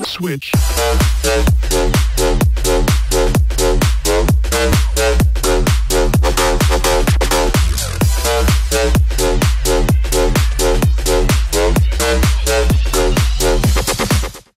Switch.